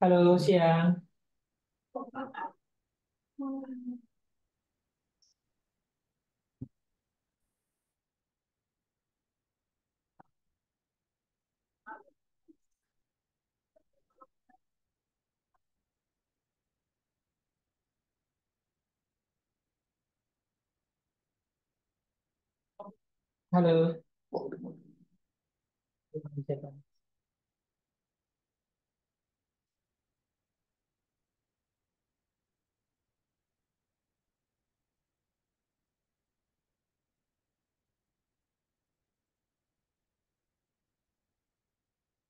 Halo, siang. Halo.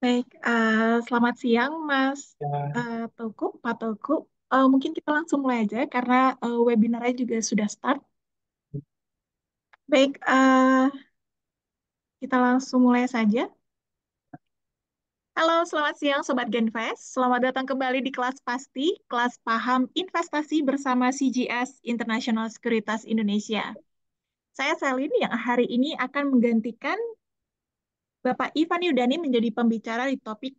Baik, eh, selamat siang Mas Ya, eh, Teguh, Pak Teguh. Eh, mungkin kita langsung mulai aja karena eh, webinarnya juga sudah start. Baik, eh, kita langsung mulai saja. Halo, selamat siang Sobat Genvest. Selamat datang kembali di kelas pasti, kelas paham investasi bersama CGS International Sekuritas Indonesia. Saya Selin yang hari ini akan menggantikan Bapak Ivan Yudani menjadi pembicara di topik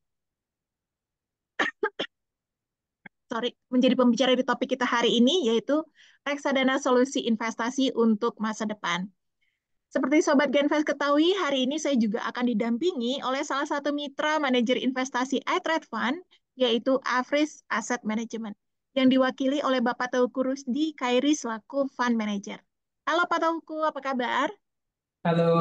sorry, menjadi pembicara di topik kita hari ini, yaitu reksadana solusi investasi untuk masa depan. Seperti Sobat Genvest ketahui, hari ini saya juga akan didampingi oleh salah satu mitra manajer investasi iTrade Fund, yaitu Afris Asset Management, yang diwakili oleh Bapak Tauku Rusdi Kairi selaku Fund Manager. Halo Pak Tauku, apa kabar? Halo.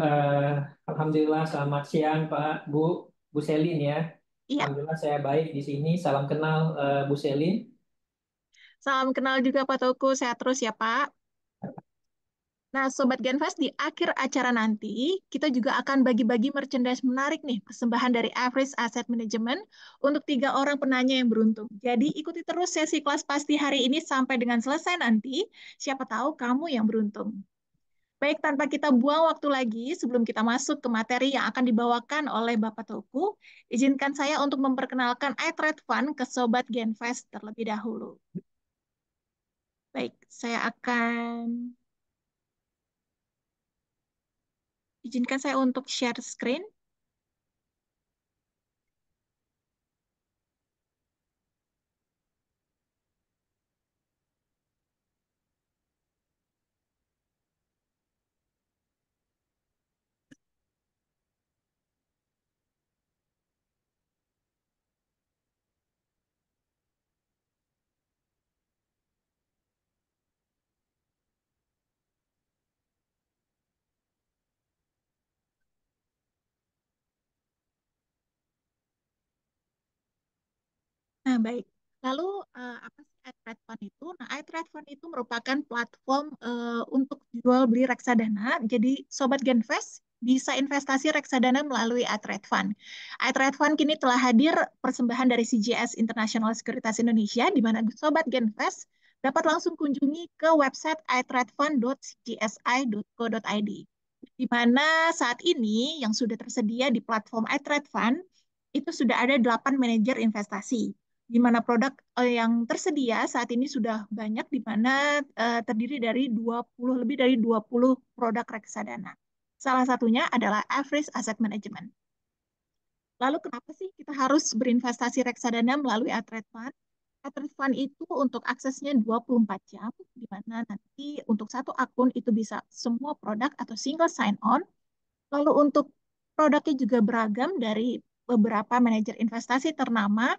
eh, Alhamdulillah, selamat siang Pak, Bu, Bu Selin ya. Iya, Alhamdulillah saya baik di sini. Salam kenal eh, Bu Selin. salam kenal juga Pak Tauku, sehat terus ya Pak. Nah, Sobat Genfast, di akhir acara nanti, kita juga akan bagi-bagi merchandise menarik nih, persembahan dari Average Asset Management untuk tiga orang penanya yang beruntung. Jadi, ikuti terus sesi kelas pasti hari ini sampai dengan selesai nanti. Siapa tahu kamu yang beruntung. Baik, tanpa kita buang waktu lagi, sebelum kita masuk ke materi yang akan dibawakan oleh Bapak Toku, izinkan saya untuk memperkenalkan iTrade Fund ke Sobat Genfest terlebih dahulu. Baik, saya akan izinkan saya untuk share screen. Nah, baik. Lalu eh, apa sih iTrade Fund itu? Nah, Fund itu merupakan platform eh, untuk jual beli reksadana. Jadi, Sobat Genvest bisa investasi reksadana melalui iTrade Fund. Fund kini telah hadir persembahan dari CGS International Sekuritas Indonesia, di mana Sobat Genvest dapat langsung kunjungi ke website itradefund.cgsi.co.id di mana saat ini yang sudah tersedia di platform iTrade Fund itu sudah ada 8 manajer investasi di mana produk eh, yang tersedia saat ini sudah banyak di mana eh, terdiri dari 20 lebih dari 20 produk reksadana. Salah satunya adalah Average Asset Management. Lalu kenapa sih kita harus berinvestasi reksadana melalui iTrade Fund? iTrade Fund itu untuk aksesnya 24 jam, di mana nanti untuk satu akun itu bisa semua produk atau single sign-on. Lalu untuk produknya juga beragam dari beberapa manajer investasi ternama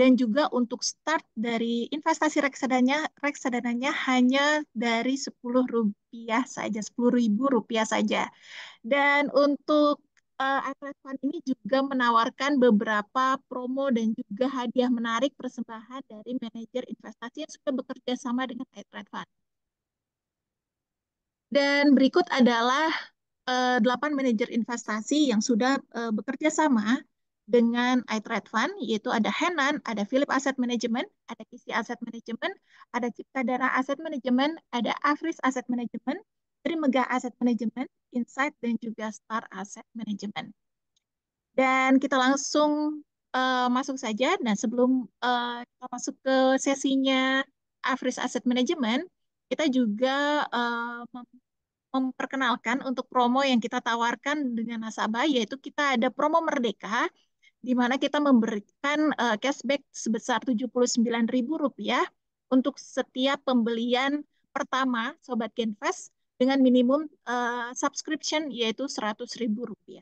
dan juga untuk start dari investasi reksadanya reksadananya hanya dari 10 rupiah saja, 10 ribu rupiah saja. Dan untuk uh, iTrade Fund ini juga menawarkan beberapa promo dan juga hadiah menarik persembahan dari manajer investasi yang sudah bekerja sama dengan iTrade Fund. Dan berikut adalah uh, 8 manajer investasi yang sudah uh, bekerja sama dengan iTrade Fund, yaitu ada Henan, ada Philip Asset Management, ada Kisi Asset Management, ada Cipta Dara Asset Management, ada Afris Asset Management, Trimegah Asset Management, Insight, dan juga Star Asset Management. Dan kita langsung uh, masuk saja. Nah, sebelum uh, kita masuk ke sesinya Afris Asset Management, kita juga uh, memperkenalkan untuk promo yang kita tawarkan dengan nasabah, yaitu kita ada promo Merdeka, di mana kita memberikan uh, cashback sebesar Rp79.000 untuk setiap pembelian pertama Sobat Genfest dengan minimum uh, subscription yaitu Rp100.000.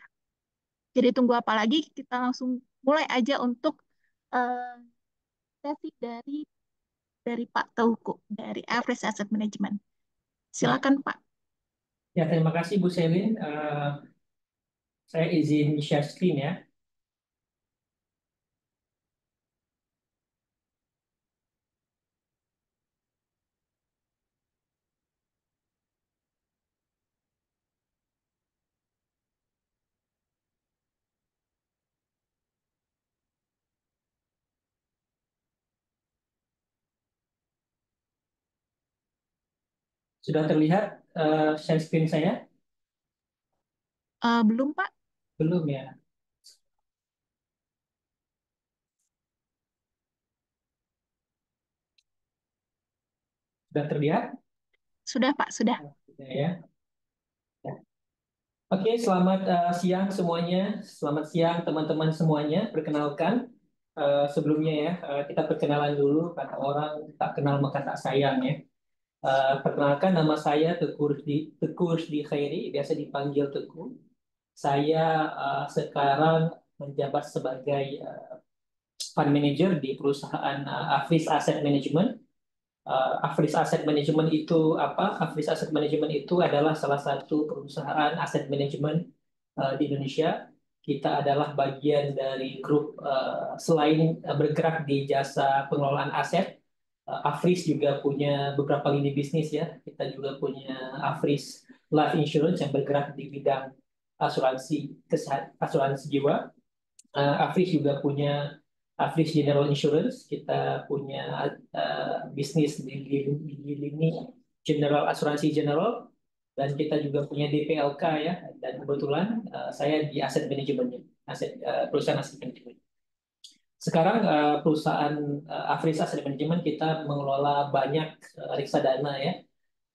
Jadi tunggu apa lagi? Kita langsung mulai aja untuk uh, sesi dari dari Pak Tauku dari Average Asset Management. Silakan Pak. Ya terima kasih Bu Selin. Uh, saya izin share screen ya. Sudah terlihat uh, share screen saya? Uh, belum, Pak. Belum ya. Sudah terlihat? Sudah, Pak. Sudah. Sudah ya. ya. Oke, selamat uh, siang semuanya. Selamat siang teman-teman semuanya. Perkenalkan, uh, sebelumnya ya, uh, kita perkenalan dulu. Kata orang, tak kenal maka tak sayang ya. Uh, perkenalkan nama saya Teguh di Teguh di Khairi, biasa dipanggil Teguh. Saya uh, sekarang menjabat sebagai uh, fund manager di perusahaan uh, Afris Asset Management. Uh, Afris Asset Management itu apa? Afris Asset Management itu adalah salah satu perusahaan aset management uh, di Indonesia. Kita adalah bagian dari grup uh, selain bergerak di jasa pengelolaan aset, Afris juga punya beberapa lini bisnis ya. Kita juga punya Afris Life Insurance yang bergerak di bidang asuransi asuransi jiwa. Uh, Afris juga punya Afris General Insurance. Kita punya uh, bisnis di, di, di lini General Asuransi General dan kita juga punya DPLK ya. Dan kebetulan uh, saya di aset manajemennya, aset uh, perusahaan aset manajemen. Sekarang uh, perusahaan uh, Afris Asset Management kita mengelola banyak uh, reksadana ya.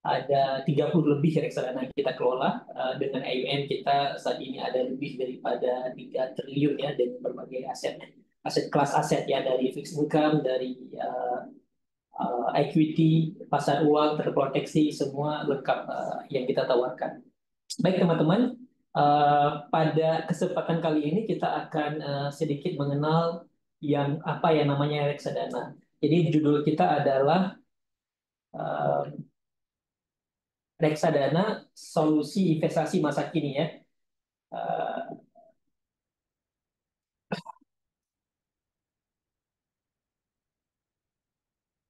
Ada 30 lebih reksadana yang kita kelola dengan AUM kita saat ini ada lebih daripada 3 triliun ya dengan berbagai aset aset kelas aset ya dari fixed income, dari uh, uh, equity, pasar uang terproteksi semua lengkap uh, yang kita tawarkan. Baik teman-teman, uh, pada kesempatan kali ini kita akan uh, sedikit mengenal yang apa yang namanya reksadana. Jadi judul kita adalah uh, reksadana solusi investasi masa kini ya. Uh,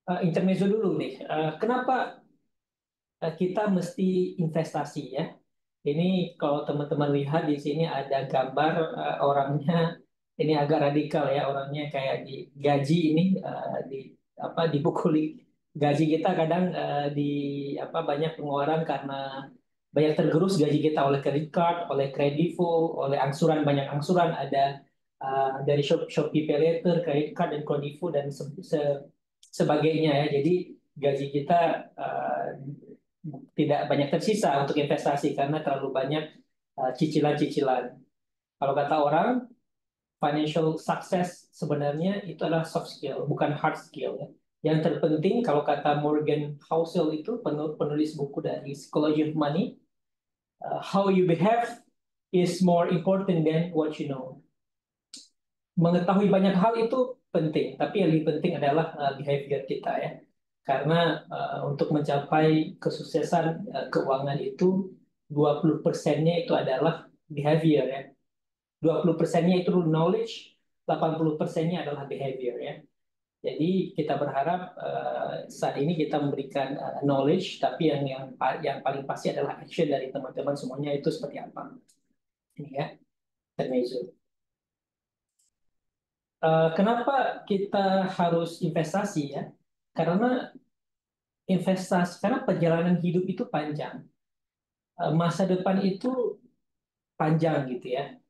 uh, intermezzo dulu nih. Uh, kenapa kita mesti investasi ya? Ini kalau teman-teman lihat di sini ada gambar uh, orangnya ini agak radikal ya orangnya kayak di gaji ini uh, di apa dipukuli gaji kita kadang uh, di apa banyak pengeluaran karena banyak tergerus gaji kita oleh kredit card, oleh kredivo, oleh angsuran banyak angsuran ada uh, dari Shop, Shopee Pay Later, kredit card dan kredivo dan se, se, sebagainya ya. Jadi gaji kita uh, tidak banyak tersisa untuk investasi karena terlalu banyak cicilan-cicilan. Uh, Kalau kata orang financial success sebenarnya itu adalah soft skill, bukan hard skill. Ya. Yang terpenting kalau kata Morgan Housel itu penulis buku dari Psychology of Money, uh, how you behave is more important than what you know. Mengetahui banyak hal itu penting, tapi yang lebih penting adalah uh, behavior kita ya. Karena uh, untuk mencapai kesuksesan uh, keuangan itu 20 persennya itu adalah behavior ya 20 persennya itu knowledge, 80 persennya adalah behavior ya. Jadi kita berharap uh, saat ini kita memberikan uh, knowledge, tapi yang yang yang paling pasti adalah action dari teman-teman semuanya itu seperti apa. Ini ya, termezo. Uh, kenapa kita harus investasi ya? Karena investasi, karena perjalanan hidup itu panjang. Uh, masa depan itu panjang gitu ya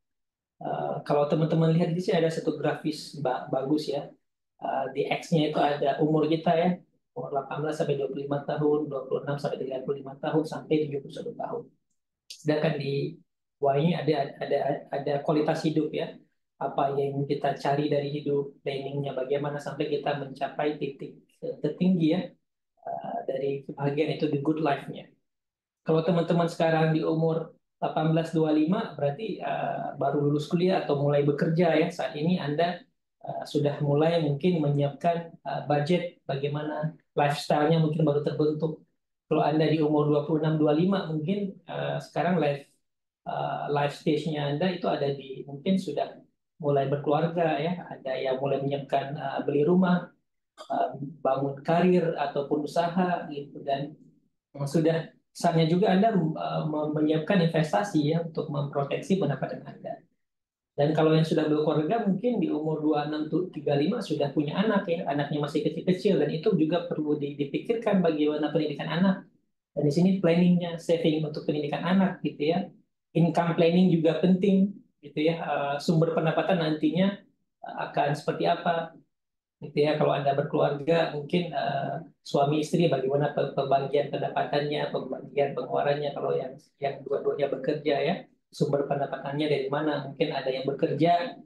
Eh, kalau teman-teman lihat di sini ada satu grafis bagus ya. Uh, di X-nya itu ada umur kita ya, umur 18 sampai 25 tahun, 26 sampai 35 tahun sampai 71 tahun. Sedangkan di Y-nya ada ada ada kualitas hidup ya. apa yang kita cari dari hidup, planningnya bagaimana sampai kita mencapai titik tertinggi ya uh, dari kebahagiaan itu the good life-nya. Kalau teman-teman sekarang di umur 18-25 berarti uh, baru lulus kuliah atau mulai bekerja ya saat ini Anda uh, sudah mulai mungkin menyiapkan uh, budget bagaimana lifestyle-nya mungkin baru terbentuk. Kalau Anda di umur 26-25 mungkin uh, sekarang life uh, life stage-nya Anda itu ada di mungkin sudah mulai berkeluarga ya, ada yang mulai menyiapkan uh, beli rumah, uh, bangun karir ataupun usaha gitu dan sudah saatnya juga Anda uh, menyiapkan investasi ya untuk memproteksi pendapatan Anda. Dan kalau yang sudah berkeluarga mungkin di umur 26 35 sudah punya anak ya, anaknya masih kecil-kecil dan itu juga perlu dipikirkan bagaimana pendidikan anak. Dan di sini planningnya saving untuk pendidikan anak gitu ya. Income planning juga penting gitu ya uh, sumber pendapatan nantinya uh, akan seperti apa gitu ya kalau anda berkeluarga mungkin uh, suami istri bagaimana pembagian pendapatannya pembagian pengeluarannya kalau yang yang dua-duanya bekerja ya. Sumber pendapatannya dari mana mungkin ada yang bekerja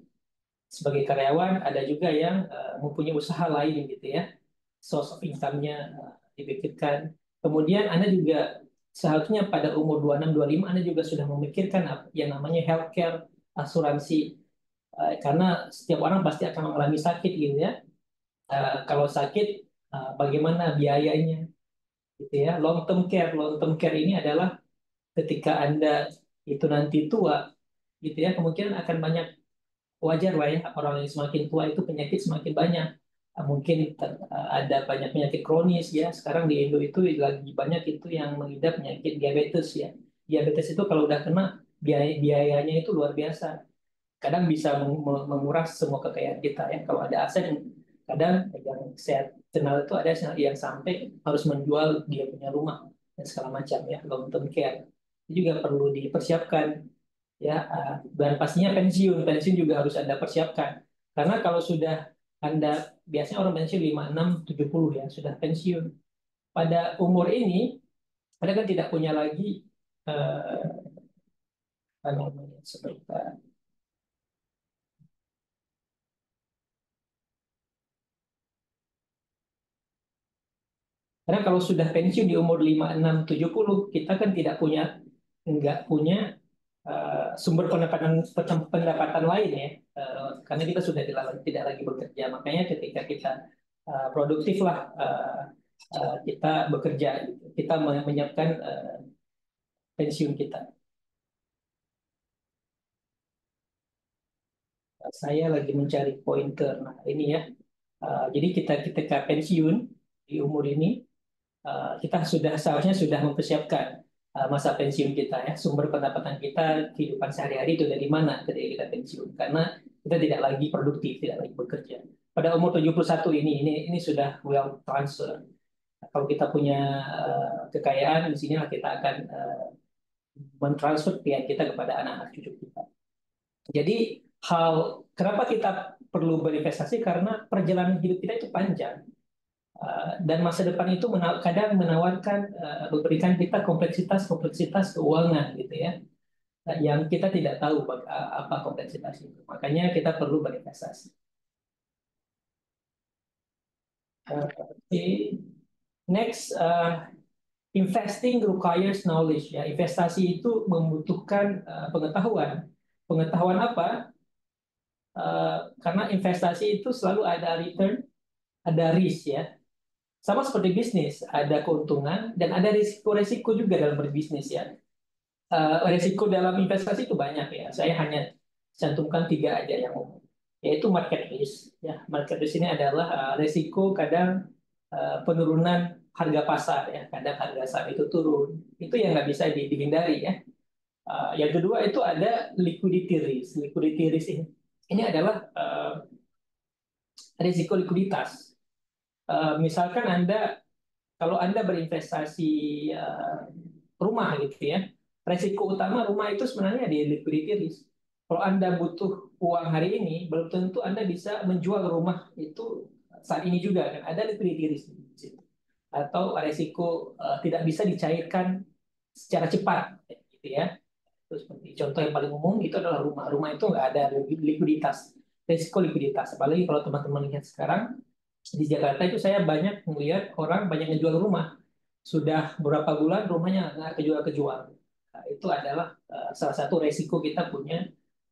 sebagai karyawan ada juga yang uh, mempunyai usaha lain gitu ya. Source of income-nya uh, dipikirkan. Kemudian anda juga seharusnya pada umur 26 25 Anda juga sudah memikirkan yang namanya healthcare asuransi. Karena setiap orang pasti akan mengalami sakit gitu ya uh, kalau sakit uh, bagaimana biayanya? Gitu ya. Long term care. Long term care ini adalah ketika anda itu nanti tua gitu ya kemungkinan akan banyak wajar lah ya orang yang semakin tua itu penyakit semakin banyak. Mungkin ada banyak penyakit kronis ya. Sekarang di Indo itu lagi banyak itu yang mengidap penyakit diabetes ya. Diabetes itu kalau udah kena biaya biayanya itu luar biasa. Kadang bisa menguras semua kekayaan kita ya. Kalau ada aset kadang yang saya kenal itu ada yang sampai harus menjual dia punya rumah dan segala macam ya long term care. Itu juga perlu dipersiapkan ya dan pastinya pensiun pensiun juga harus anda persiapkan. Karena kalau sudah anda biasanya orang pensiun 56 70 ya sudah pensiun. Pada umur ini anda kan tidak punya lagi uh, namanya sebentar. Karena kalau sudah pensiun di umur 5, 6, 70, kita kan tidak punya nggak punya uh, sumber pendapatan pendapatan lain ya. Uh, karena kita sudah tidak, tidak lagi bekerja. Makanya ketika kita uh, produktif lah uh, uh, kita bekerja, kita menyiapkan uh, pensiun kita. saya lagi mencari pointer. Nah, ini ya. Uh, jadi kita ketika pensiun di umur ini, uh, kita sudah seharusnya sudah mempersiapkan uh, masa pensiun kita ya. Sumber pendapatan kita kehidupan sehari-hari itu dari mana ketika kita pensiun. Karena kita tidak lagi produktif, tidak lagi bekerja. Pada umur 71 ini, ini ini sudah well transfer. Kalau kita punya uh, kekayaan, di sinilah kita akan mentransfer pihak kita kepada anak-anak cucu kita. Jadi hal kenapa kita perlu berinvestasi karena perjalanan hidup kita itu panjang dan masa depan itu kadang menawarkan uh, memberikan kita kompleksitas kompleksitas keuangan gitu ya uh, yang kita tidak tahu apa kompleksitas itu makanya kita perlu berinvestasi. Okay. Next, uh, investing requires knowledge. Ya, investasi itu membutuhkan uh, pengetahuan. Pengetahuan apa? Eh, karena investasi itu selalu ada return, ada risk ya. Sama seperti bisnis, ada keuntungan dan ada risiko-risiko juga dalam berbisnis ya. Uh, risiko dalam investasi itu banyak ya. Saya hanya cantumkan tiga aja yang umum, yaitu market risk. Ya, market risk ini adalah uh, risiko kadang uh, penurunan harga pasar ya, kadang harga saham itu turun. Itu yang nggak bisa dihindari ya. Uh, yang kedua itu ada liquidity risk. Liquidity risk ini ini adalah uh, risiko likuiditas. Uh, misalkan Anda kalau Anda berinvestasi uh, rumah gitu ya, risiko utama rumah itu sebenarnya di liquidity risk. Kalau Anda butuh uang hari ini, belum tentu Anda bisa menjual rumah itu saat ini juga kan ada liquidity risk atau risiko uh, tidak bisa dicairkan secara cepat gitu ya Terus seperti contoh yang paling umum itu adalah rumah. Rumah itu nggak ada likuiditas, risiko likuiditas. Apalagi kalau teman-teman lihat sekarang di Jakarta itu saya banyak melihat orang banyak menjual rumah. Sudah beberapa bulan rumahnya nggak kejual-kejual. Nah, itu adalah uh, salah satu resiko kita punya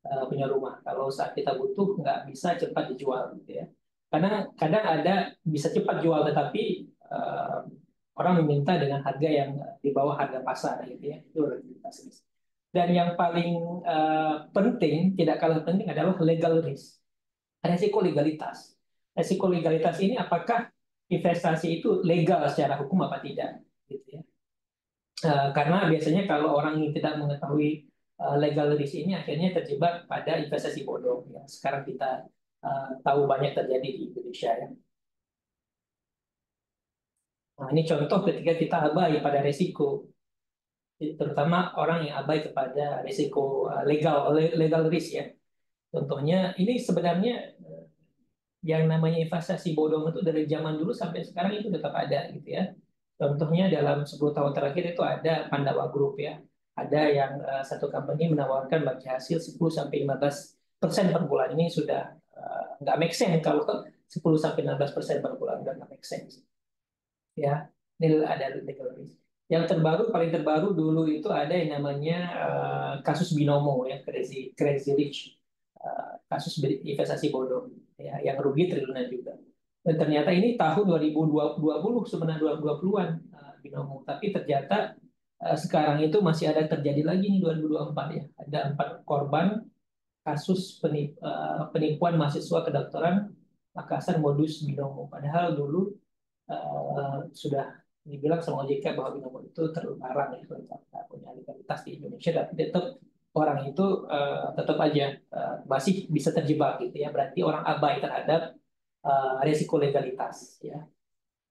uh, punya rumah. Kalau saat kita butuh nggak bisa cepat dijual, gitu ya. Karena kadang ada bisa cepat jual tetapi uh, orang meminta dengan harga yang di bawah harga pasar, gitu ya. Itu realitas. Dan yang paling uh, penting, tidak kalah penting adalah legal risk, resiko legalitas. Resiko legalitas ini apakah investasi itu legal secara hukum apa tidak, gitu ya. Uh, karena biasanya kalau orang yang tidak mengetahui uh, legal risk ini akhirnya terjebak pada investasi bodong. Ya. Sekarang kita uh, tahu banyak terjadi di Indonesia ya. Nah, ini contoh ketika kita abai pada resiko terutama orang yang abai kepada risiko uh, legal legal risk ya. Contohnya ini sebenarnya yang namanya investasi bodong itu dari zaman dulu sampai sekarang itu tetap ada gitu ya. Contohnya dalam 10 tahun terakhir itu ada Pandawa Group ya. Ada yang uh, satu company menawarkan bagi hasil 10 sampai 15 persen per bulan ini sudah nggak make sense kalau 10 sampai 15 persen per bulan nggak make sense. Ya, ini ada legal risk. Yang terbaru paling terbaru dulu itu ada yang namanya uh, kasus binomo ya crazy crazy rich uh, kasus investasi bodong ya yang rugi triliunan juga. Dan ternyata ini tahun 2020 sebenarnya 2020-an uh, binomo tapi ternyata uh, sekarang itu masih ada terjadi lagi nih 2024 ya. Ada empat korban kasus uh, penipuan mahasiswa kedokteran Makassar modus binomo. Padahal dulu uh, sudah dibilang sama OJK bahwa binomo itu terlarang ya punya legalitas di Indonesia tapi tetap orang itu uh, tetap aja uh, masih bisa terjebak gitu ya. Berarti orang abai terhadap uh, resiko legalitas ya.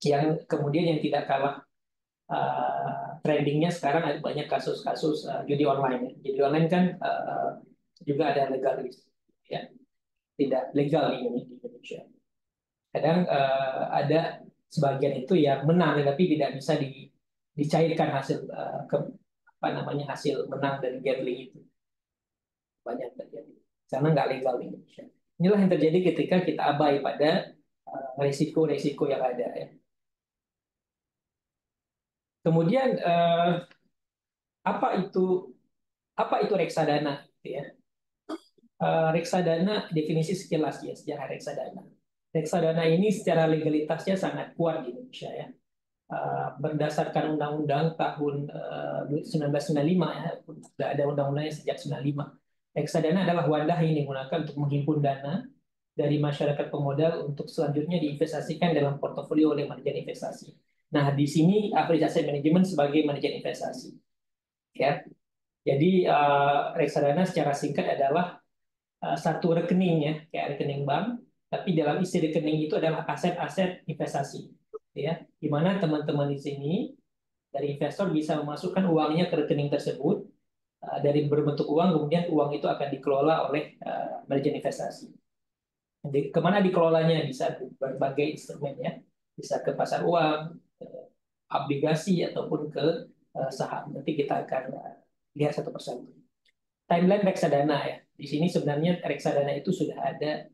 Yang kemudian yang tidak kalah uh, trendingnya sekarang ada banyak kasus-kasus uh, judi online ya. judi online kan uh, juga ada legalis ya. Tidak legal di Indonesia. Kadang uh, ada sebagian itu ya menang tapi tidak bisa di, dicairkan hasil uh, ke, apa namanya hasil menang dari gambling itu banyak terjadi. Karena nggak legal di Indonesia. Inilah yang terjadi ketika kita abai pada resiko-resiko uh, yang ada ya. Kemudian uh, apa itu apa itu reksadana ya? Uh, reksadana definisi sekilas ya sejarah reksadana. Reksadana ini secara legalitasnya sangat kuat di Indonesia ya. Berdasarkan undang-undang tahun uh, 1995 ya, sudah ada undang-undangnya sejak 95. Reksadana adalah wadah yang digunakan untuk menghimpun dana dari masyarakat pemodal untuk selanjutnya diinvestasikan dalam portofolio oleh manajer investasi. Nah, di sini Afriz Asset Management sebagai manajer investasi. Ya. Jadi uh, reksadana secara singkat adalah uh, satu rekening ya, kayak rekening bank tapi dalam isi rekening itu adalah aset-aset investasi ya di mana teman-teman di sini dari investor bisa memasukkan uangnya ke rekening tersebut dari berbentuk uang kemudian uang itu akan dikelola oleh uh, manajer investasi. Jadi, ke mana dikelolanya? Bisa berbagai instrumen ya. Bisa ke pasar uang obligasi ataupun ke uh, saham. Nanti kita akan lihat satu persatu. Timeline reksadana ya. Di sini sebenarnya reksadana itu sudah ada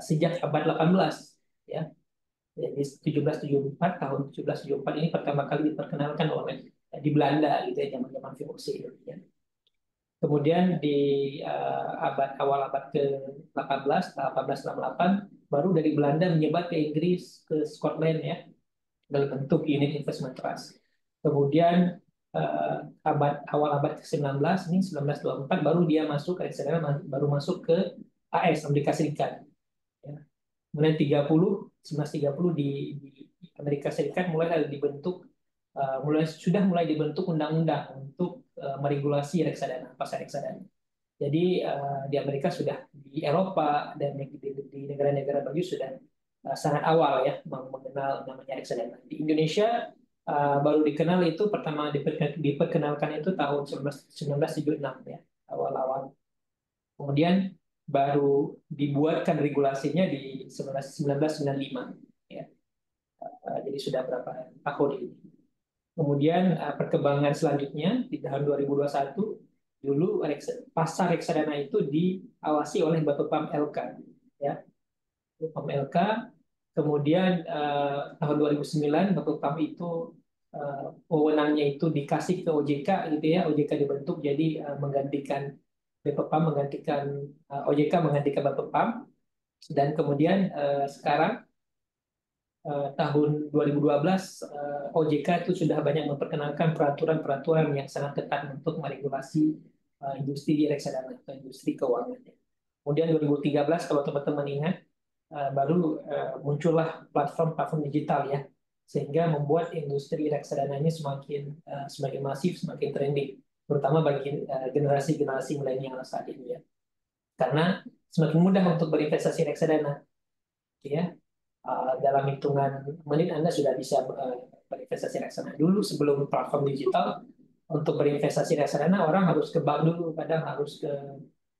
sejak abad 18 ya. Jadi 1774 tahun 1774 ini pertama kali diperkenalkan oleh eh, di Belanda gitu ya zaman-zaman VOC ya. Kemudian di uh, abad awal abad ke-18 1868 baru dari Belanda menyebar ke Inggris ke Scotland ya dalam bentuk unit investment trust. Kemudian uh, abad awal abad ke-19 ini 1924 baru dia masuk ke baru masuk ke AS Amerika Serikat kemudian 30 1930 di, di Amerika Serikat mulai ada dibentuk uh, mulai sudah mulai dibentuk undang-undang untuk uh, meregulasi reksadana pasar reksadana. Jadi uh, di Amerika sudah di Eropa dan di, negara-negara baju sudah uh, sangat awal ya mengenal namanya reksadana. Di Indonesia baru dikenal itu pertama diperkenalkan itu tahun 1976 ya awal-awal. Kemudian baru dibuatkan regulasinya di 1995 ya. Jadi sudah berapa tahun ini. Kemudian uh, perkembangan selanjutnya di tahun 2021 dulu pasar reksadana itu diawasi oleh Bapepam LK ya. Bapepam LK kemudian eh, tahun 2009 Bapepam itu eh, wewenangnya itu dikasih ke OJK gitu ya. OJK dibentuk jadi eh, menggantikan Bapepam menggantikan eh, OJK menggantikan Bapepam dan kemudian eh, sekarang eh, tahun 2012 eh, OJK itu sudah banyak memperkenalkan peraturan-peraturan yang sangat ketat untuk meregulasi uh, industri reksadana atau industri keuangan. Kemudian 2013 kalau teman-teman ingat baru muncullah platform-platform digital ya sehingga membuat industri reksadana ini semakin semakin masif, semakin trending, terutama bagi generasi-generasi uh, milenial saat ini ya. Karena semakin mudah untuk berinvestasi reksadana, ya. Uh, dalam hitungan menit Anda sudah bisa uh, berinvestasi reksadana. Dulu sebelum platform digital, untuk berinvestasi reksadana orang harus ke bank dulu, kadang harus ke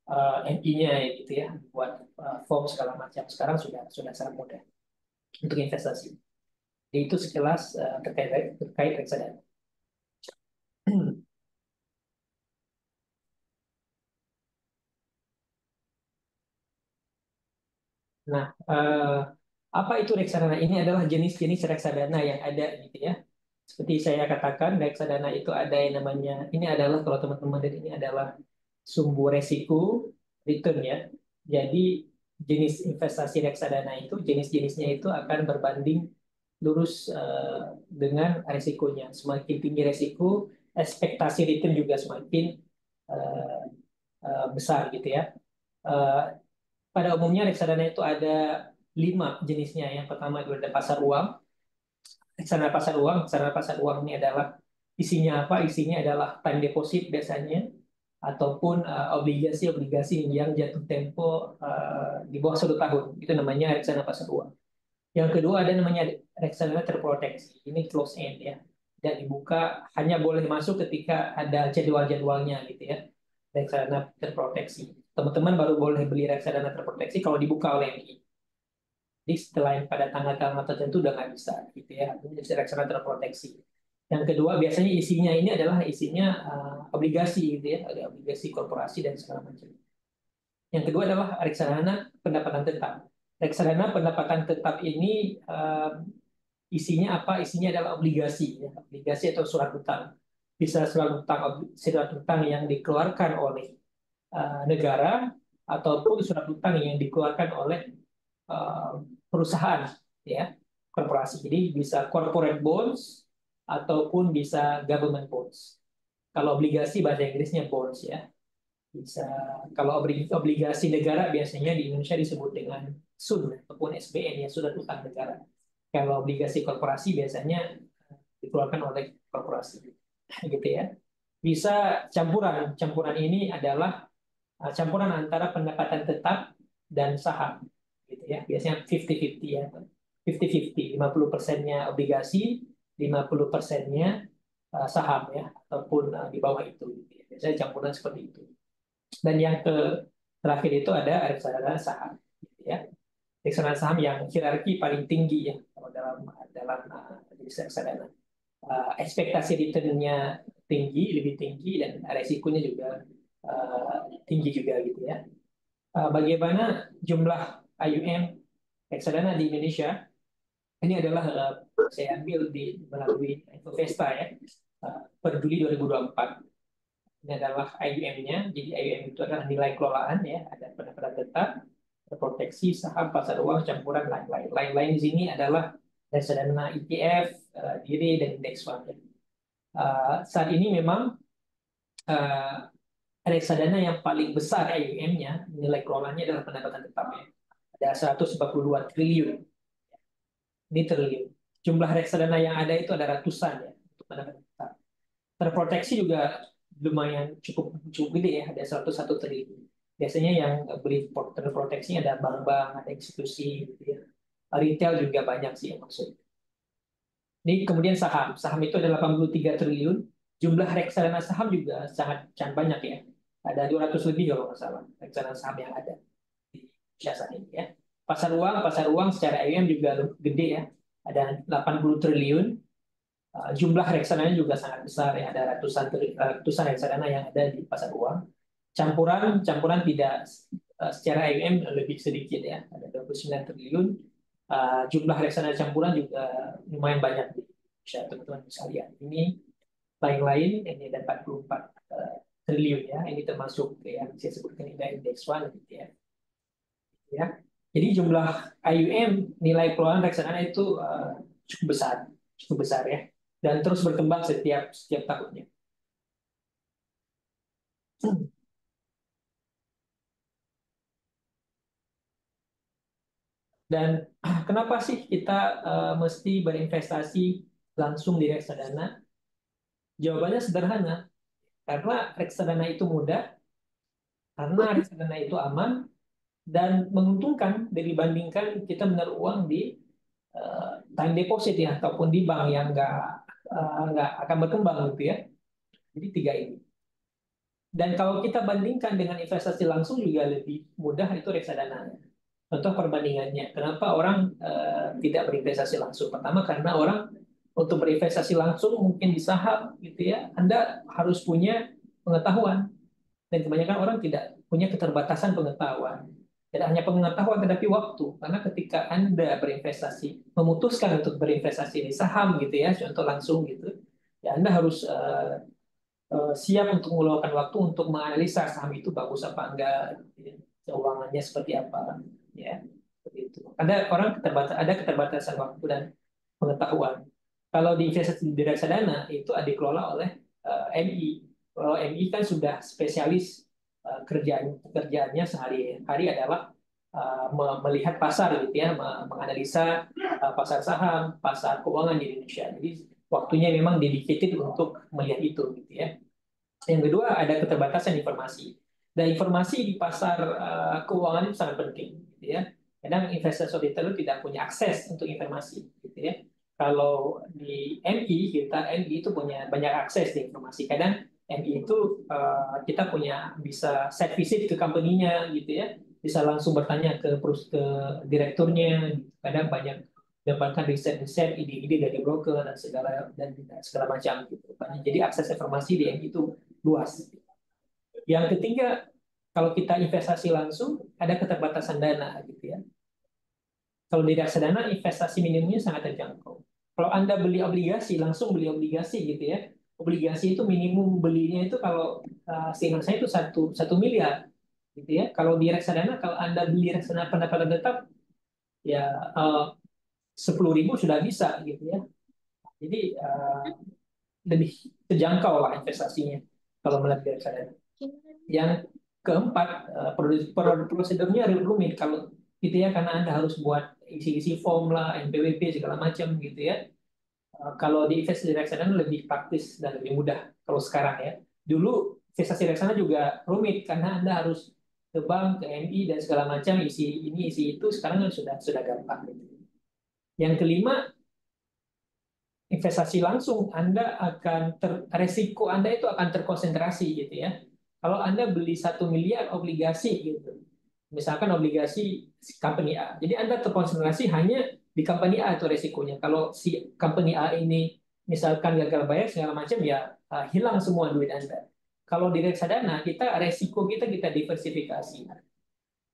uh, eh, NI-nya gitu ya, buat uh, form segala macam. Sekarang sudah sudah sangat mudah untuk investasi. Jadi itu sekilas uh, terkait terkait reksadana. Nah, uh, apa itu reksadana? Ini adalah jenis-jenis reksadana yang ada gitu ya seperti saya katakan, reksadana itu ada yang namanya, ini adalah kalau teman-teman lihat ini adalah sumbu resiko return ya. Jadi jenis investasi reksadana itu, jenis-jenisnya itu akan berbanding lurus uh, dengan resikonya. Semakin tinggi resiko, ekspektasi return juga semakin uh, uh, besar gitu ya. Uh, pada umumnya reksadana itu ada lima jenisnya. Yang pertama itu ada pasar uang, reksadana pasar uang, reksadana pasar uang ini adalah isinya apa? Isinya adalah time deposit biasanya ataupun obligasi-obligasi uh, yang jatuh tempo uh, di bawah satu tahun. Itu namanya reksadana pasar uang. Yang kedua ada namanya reksadana terproteksi. Ini close end ya. Dan dibuka hanya boleh masuk ketika ada jadwal-jadwalnya gitu ya. Reksadana terproteksi. Teman-teman baru boleh beli reksadana terproteksi kalau dibuka oleh MI. Jadi setelah pada tanggal-tanggal tertentu udah nggak bisa gitu ya, jadi reksadana terproteksi. Yang kedua biasanya isinya ini adalah isinya uh, obligasi gitu ya, ada obligasi korporasi dan segala macam. Yang kedua adalah reksadana pendapatan tetap. Reksadana pendapatan tetap ini uh, isinya apa? Isinya adalah obligasi, ya. obligasi atau surat utang. Bisa surat utang surat utang yang dikeluarkan oleh uh, negara ataupun surat utang yang dikeluarkan oleh perusahaan ya korporasi. Jadi bisa corporate bonds ataupun bisa government bonds. Kalau obligasi bahasa Inggrisnya bonds ya. Bisa kalau obligasi negara biasanya di Indonesia disebut dengan SUN ataupun SBN ya surat utang negara. Kalau obligasi korporasi biasanya dikeluarkan oleh korporasi gitu ya. Bisa campuran. Campuran ini adalah uh, campuran antara pendapatan tetap dan saham gitu ya. Biasanya 50-50 ya. 50-50 50 persennya obligasi 50 persennya uh, saham ya ataupun uh, di bawah itu. Gitu ya. biasanya campuran seperti itu. Dan yang ke terakhir itu ada reksadana saham gitu ya. Reksadana saham yang hierarki paling tinggi ya kalau dalam dalam uh, jenis reksadana. Uh, ekspektasi returnnya tinggi lebih tinggi dan resikonya juga uh, tinggi juga gitu ya. Uh, bagaimana jumlah IUM reksadana di Indonesia. Ini adalah uh, saya ambil di melalui Investa ya uh, per Juli 2024 ini adalah IUM-nya jadi IUM itu adalah nilai kelolaan ya ada pendapatan tetap proteksi saham pasar uang campuran lain-lain. Lain-lain di sini adalah reksadana ETF uh, diri dan indeks fund ya. uh, saat ini memang uh, reksadana yang paling besar IUM-nya nilai kelolaannya adalah pendapatan tetap ya ada 142 triliun. Ini triliun. Jumlah reksadana yang ada itu ada ratusan ya untuk pendapatan Terproteksi juga lumayan cukup cukup gede ya, ada 101 triliun. Biasanya yang beli terproteksi ada bank-bank, ada institusi, gitu ya. retail juga banyak sih yang masuk. Ini kemudian saham, saham itu ada 83 triliun. Jumlah reksadana saham juga sangat sangat banyak ya. Ada 200 lebih kalau nggak salah reksadana saham yang ada saat ini ya. Pasar uang, pasar uang secara IM juga gede ya. Ada 80 triliun. Uh, jumlah reksadana juga sangat besar ya ada ratusan ratusan reksadana yang ada di pasar uang campuran campuran tidak uh, secara IM lebih sedikit ya ada 29 triliun jumlah reksadana campuran juga lumayan banyak di Indonesia teman-teman sekalian ini lain-lain ini ada 44 uh, triliun ya ini termasuk yang saya sebutkan ini indeks one gitu ya ya jadi jumlah IUM nilai keluaran reksadana itu uh, cukup besar cukup besar ya dan terus berkembang setiap setiap tahunnya. Dan kenapa sih kita uh, mesti berinvestasi langsung di reksadana? Jawabannya sederhana. Karena reksadana itu mudah, karena reksadana itu aman, dan menguntungkan dibandingkan kita menaruh uang di uh, time deposit ya, ataupun di bank yang enggak Eh, nggak akan berkembang gitu ya. Jadi tiga ini. Dan kalau kita bandingkan dengan investasi langsung juga lebih mudah itu reksadana. Contoh perbandingannya, kenapa orang uh, tidak berinvestasi langsung? Pertama karena orang untuk berinvestasi langsung mungkin di saham gitu ya, Anda harus punya pengetahuan. Dan kebanyakan orang tidak punya keterbatasan pengetahuan tidak hanya pengetahuan tetapi waktu. Karena ketika anda berinvestasi memutuskan untuk berinvestasi di saham gitu ya contoh langsung gitu ya anda harus uh, uh, siap untuk meluangkan waktu untuk menganalisa saham itu bagus apa enggak ya, keuangannya seperti apa ya seperti itu. Ada orang keterbatas ada keterbatasan waktu dan pengetahuan. Kalau di investasi di reksadana itu dikelola oleh uh, eh, MI kalau MI kan sudah spesialis Eh, kerjaan pekerjaannya sehari-hari adalah uh, melihat pasar gitu ya, menganalisa uh, pasar saham, pasar keuangan di Indonesia. Jadi waktunya memang dedicated untuk melihat itu gitu ya. Yang kedua ada keterbatasan informasi. Dan informasi di pasar uh, keuangan itu sangat penting gitu ya. Kadang investor retail tidak punya akses untuk informasi gitu ya. Kalau di MI kita MI itu punya banyak akses di informasi. Kadang MI itu uh, kita punya bisa set visit ke company-nya gitu ya. Bisa langsung bertanya ke ke direkturnya kadang banyak dapatkan riset-riset ide-ide dari broker dan segala dan segala macam gitu. Jadi akses informasi di MI itu luas. Yang ketiga kalau kita investasi langsung ada keterbatasan dana gitu ya. Kalau di reksadana investasi minimumnya sangat terjangkau. Kalau anda beli obligasi langsung beli obligasi gitu ya obligasi itu minimum belinya itu kalau uh, seingat saya itu satu satu miliar gitu ya. Kalau di reksadana kalau anda beli reksadana pendapatan tetap ya eh, sepuluh ribu sudah bisa gitu ya. Jadi uh, lebih terjangkau lah investasinya kalau melihat reksadana. Yang keempat uh, prosedurnya rumit kalau gitu ya karena anda harus buat isi-isi form lah NPWP segala macam gitu ya. Eh, kalau di investasi reksadana lebih praktis dan lebih mudah kalau sekarang ya. Dulu investasi reksadana juga rumit karena Anda harus ke bank, ke MI dan segala macam isi ini isi itu sekarang kan sudah sudah gampang. Yang kelima investasi langsung Anda akan ter, resiko Anda itu akan terkonsentrasi gitu ya. Kalau Anda beli satu miliar obligasi gitu, misalkan obligasi company A, jadi Anda terkonsentrasi hanya di company A itu resikonya. Kalau si company A ini misalkan gagal bayar segala macam ya uh, hilang semua duit Anda. Kalau di reksadana kita resiko kita kita diversifikasi.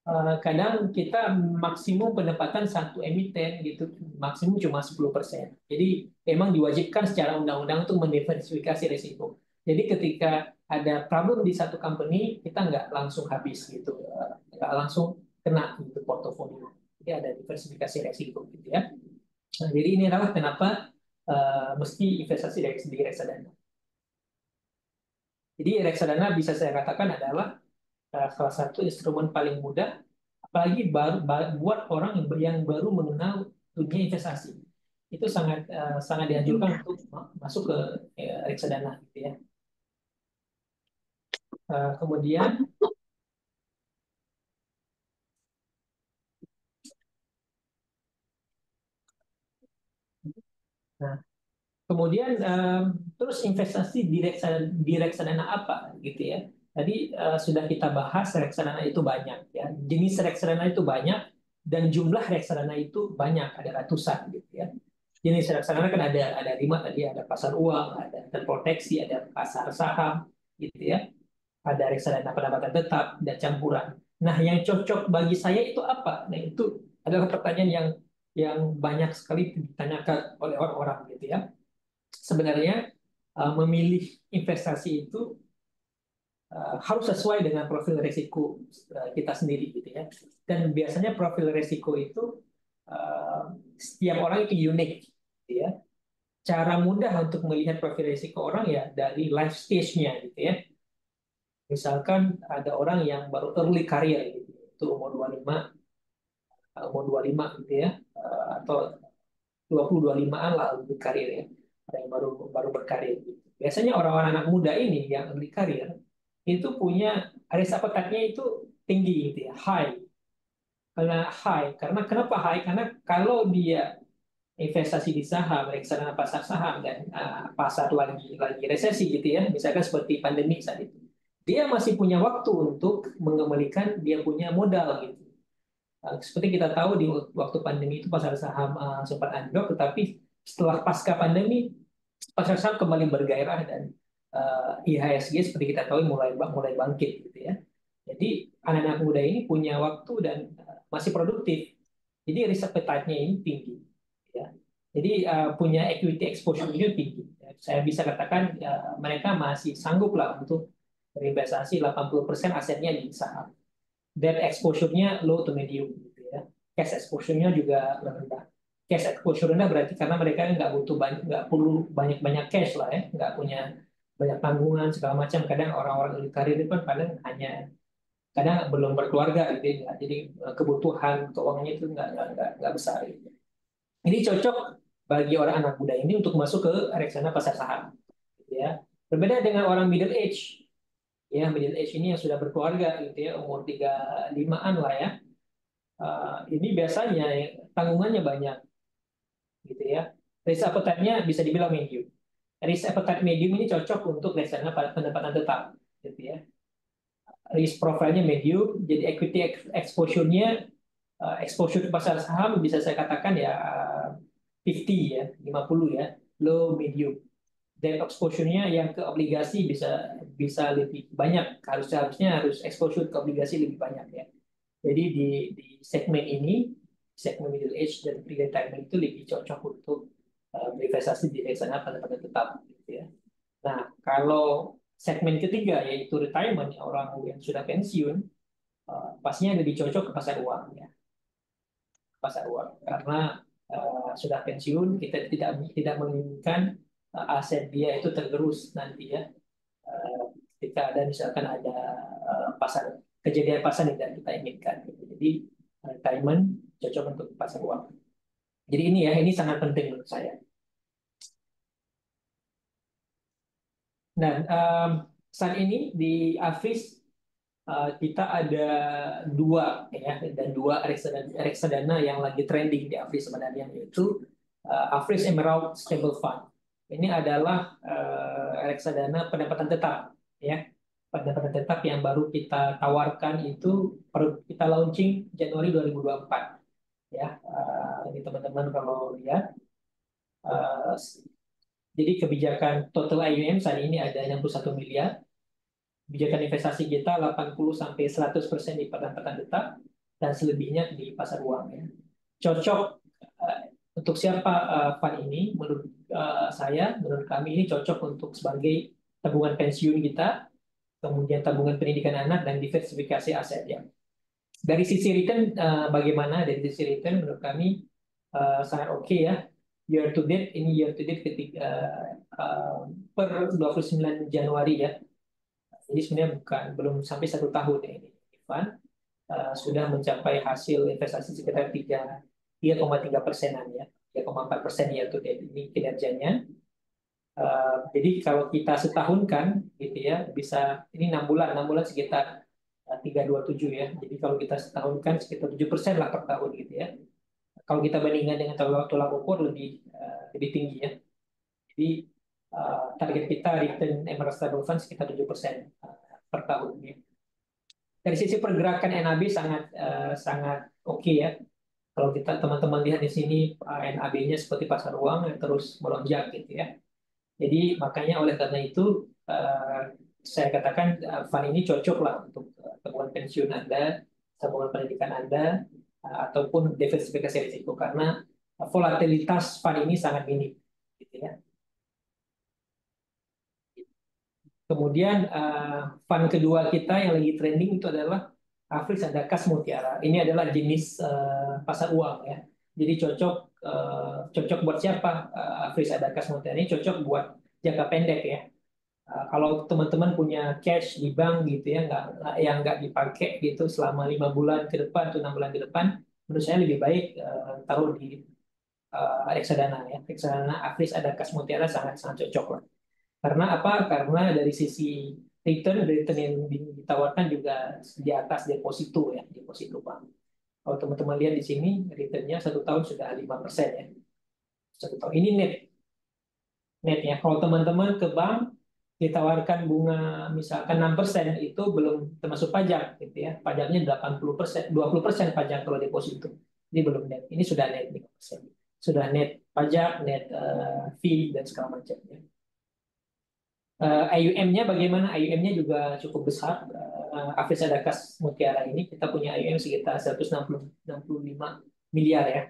Uh, kadang kita maksimum pendapatan satu emiten gitu maksimum cuma 10%. Jadi memang diwajibkan secara undang-undang untuk mendiversifikasi resiko. Jadi ketika ada problem di satu company kita nggak langsung habis gitu, uh, nggak langsung kena gitu portofolio. Jadi ada diversifikasi resiko gitu ya. Nah, jadi ini adalah kenapa uh, mesti investasi di reksadana. Jadi reksadana bisa saya katakan adalah uh, salah satu instrumen paling mudah, apalagi baru, buat orang yang baru mengenal dunia investasi. Itu sangat uh, sangat dianjurkan untuk masuk ke uh, reksadana gitu ya. Uh, kemudian Nah, kemudian um, terus investasi di reksadana, di reksadana apa gitu ya? Tadi uh, sudah kita bahas reksadana itu banyak ya. Jenis reksadana itu banyak dan jumlah reksadana itu banyak, ada ratusan gitu ya. jenis reksadana kan ada ada lima tadi ada pasar uang, ada terproteksi, ada pasar saham, gitu ya. Ada reksadana pendapatan tetap, dan campuran. Nah, yang cocok bagi saya itu apa? Nah, itu adalah pertanyaan yang yang banyak sekali ditanyakan oleh orang-orang gitu ya. Sebenarnya uh, memilih investasi itu uh, harus sesuai dengan profil risiko uh, kita sendiri gitu ya. Dan biasanya profil risiko itu setiap orang itu unik gitu ya. Cara mudah untuk melihat profil risiko orang ya dari life stage-nya gitu ya. Misalkan ada orang yang baru early career gitu, itu umur 25 umur 25 gitu ya atau 20 25-an lah lebih karir ya. Ada yang baru baru berkarir gitu. Biasanya orang-orang anak muda ini yang lebih karir itu punya risk appetite-nya itu tinggi gitu ya, high. Karena high, karena kenapa high? Karena kalau dia investasi di saham, reksadana pasar saham dan uh, pasar lagi lagi resesi gitu ya, misalkan seperti pandemi saat itu, dia masih punya waktu untuk mengembalikan dia punya modal gitu. Uh, seperti kita tahu di waktu pandemi itu pasar saham uh, sempat anjlok, tetapi setelah pasca pandemi pasar saham kembali bergairah dan uh, IHSG seperti kita tahu mulai mulai bangkit gitu ya. Jadi anak-anak muda ini punya waktu dan masih produktif. Jadi risk appetite-nya ini tinggi. Ya. Jadi uh, punya equity exposure-nya tinggi. Ya. Saya bisa katakan uh, mereka masih sanggup lah untuk berinvestasi 80% asetnya di saham. Debt exposure-nya low to medium. Gitu ya. Cash exposure-nya juga rendah. Cash exposure rendah berarti karena mereka nggak butuh banyak, nggak perlu banyak-banyak cash lah ya, nggak punya banyak tanggungan segala macam. Kadang orang-orang di karir itu kan kadang hanya kadang belum berkeluarga gitu ya. Jadi kebutuhan keuangannya itu nggak nggak nggak besar. Gitu. Ini cocok bagi orang anak muda ini untuk masuk ke reksadana pasar saham. Gitu ya. Berbeda dengan orang middle age. Ya, middle age ini yang sudah berkeluarga gitu ya, umur 35-an lah ya. Uh, ini biasanya tanggungannya banyak. Gitu ya. Risk appetite-nya bisa dibilang medium. Risk appetite medium ini cocok untuk reksadana pendapatan tetap gitu ya. Risk profile-nya medium, jadi equity exposure-nya uh, exposure pasar saham bisa saya katakan ya 50 ya, 50 ya, low medium. Dan exposure-nya yang ke obligasi bisa bisa lebih banyak. Harusnya harusnya harus exposure ke obligasi lebih banyak ya. Jadi di di segmen ini, segmen middle age dan pre-retirement itu lebih cocok untuk uh, berinvestasi di pada pada tetap gitu ya. Nah, kalau segmen ketiga yaitu retirement orang yang sudah pensiun, uh, pastinya lebih cocok ke pasar uang ya pasar uang karena uh, sudah pensiun kita tidak tidak menginginkan aset dia itu tergerus nanti ya. Uh, ketika ada misalkan ada uh, pasar kejadian pasar yang kita inginkan jadi retirement cocok untuk pasar uang. Jadi ini ya ini sangat penting menurut saya. Um, saat ini di Afis uh, kita ada dua ya dan dua reksadana, yang lagi trending di Afris sebenarnya yaitu Afris Emerald Stable Fund. Ini adalah uh, reksadana pendapatan tetap ya. Pendapatan tetap yang baru kita tawarkan itu baru kita launching Januari 2024 ya. Uh, ini teman-teman kalau lihat. Uh, jadi kebijakan total AUM saat ini ada 61 miliar. Kebijakan investasi kita 80 sampai 100% persen di pendapatan tetap dan selebihnya di pasar uang ya. Cocok untuk siapa uh, fund ini menurut uh, saya menurut kami ini cocok untuk sebagai tabungan pensiun kita, kemudian tabungan pendidikan anak dan diversifikasi aset ya. Dari sisi return uh, bagaimana dari sisi return menurut kami sangat oke okay ya. Year to date ini year to date ketika uh, uh, per 29 Januari ya jadi sebenarnya bukan belum sampai satu tahun ya ini uh, sudah mencapai hasil investasi sekitar tiga tiga koma tiga persenan ya tiga koma empat persen ya tuh ini kinerjanya. Uh, jadi kalau kita setahunkan gitu ya bisa ini enam bulan enam bulan sekitar eh, tiga dua tujuh ya. Jadi kalau kita setahunkan sekitar tujuh persen lah per tahun gitu ya. Kalau kita bandingkan dengan tulang tulang ukur lebih uh, lebih tinggi ya. Jadi uh, target kita return Emerald Stable Fund sekitar 7% uh, per tahun. Ya. Dari sisi pergerakan NAB sangat uh, sangat oke okay ya. Kalau kita teman-teman lihat di sini NAB-nya seperti pasar uang yang terus melonjak gitu ya. Jadi makanya oleh karena itu uh, saya katakan uh, fund ini cocok lah untuk uh, tabungan pensiun Anda, tabungan pendidikan Anda, ataupun diversifikasi risiko karena volatilitas fund ini sangat minim. Gitu ya. Kemudian fund kedua kita yang lagi trending itu adalah Afris Adakas Mutiara. Ini adalah jenis uh, pasar uang ya. Jadi cocok uh, cocok buat siapa? Uh, Afris Adakas Mutiara ini cocok buat jangka pendek ya. Kalau teman-teman punya cash di bank gitu ya, nggak yang nggak dipakai gitu selama lima bulan ke depan atau enam bulan ke depan, menurut saya lebih baik uh, taruh di reksadana ya. Reksadana Afris Adakas Mutiara sangat sangat cocok lah. Karena apa? Karena dari sisi return, return yang ditawarkan juga di atas deposito ya, deposito bank. Kalau teman-teman lihat di sini, returnnya satu tahun sudah lima persen ya. Satu tahun. Ini net. Net ya. Kalau teman-teman ke bank, ditawarkan bunga misalkan 6% itu belum termasuk pajak gitu ya. Pajaknya 80%, 20% pajak kalau deposito. Ini belum net. Ini sudah net 5%. Sudah net pajak, net uh, fee dan segala macamnya. Uh, eh, AUM-nya bagaimana? AUM-nya juga cukup besar. Uh, Afis Adakas Mutiara ini kita punya AUM sekitar 165 miliar ya.